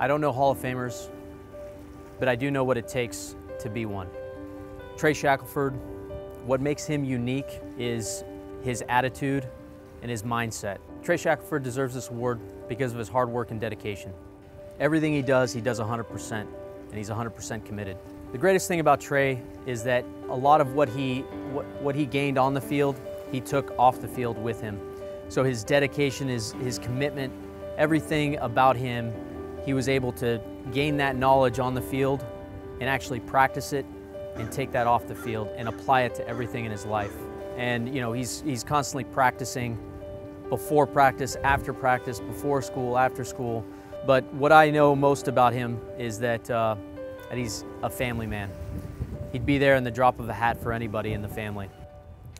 I don't know Hall of Famers, but I do know what it takes to be one. Trey Shackleford, what makes him unique is his attitude and his mindset. Trey Shackleford deserves this award because of his hard work and dedication. Everything he does, he does 100%, and he's 100% committed. The greatest thing about Trey is that a lot of what he, what, what he gained on the field, he took off the field with him. So his dedication, his, his commitment, everything about him, he was able to gain that knowledge on the field and actually practice it and take that off the field and apply it to everything in his life. And you know, he's, he's constantly practicing before practice, after practice, before school, after school. But what I know most about him is that, uh, that he's a family man. He'd be there in the drop of a hat for anybody in the family.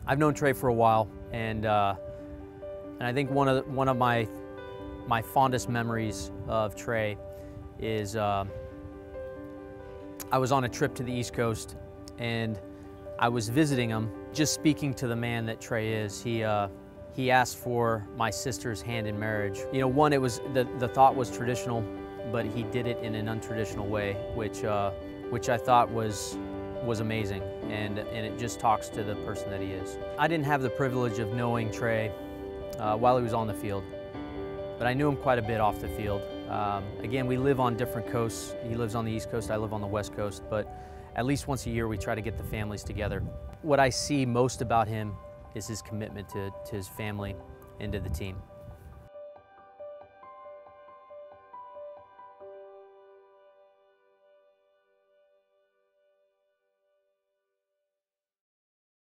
I've known Trey for a while, and uh, and I think one of the, one of my my fondest memories of Trey is uh, I was on a trip to the East Coast, and I was visiting him, just speaking to the man that Trey is. He uh, he asked for my sister's hand in marriage. You know, one, it was the, the thought was traditional, but he did it in an untraditional way, which uh, which I thought was was amazing, and and it just talks to the person that he is. I didn't have the privilege of knowing Trey uh, while he was on the field, but I knew him quite a bit off the field. Um, again, we live on different coasts. He lives on the East Coast, I live on the West Coast, but at least once a year we try to get the families together. What I see most about him is his commitment to, to his family and to the team.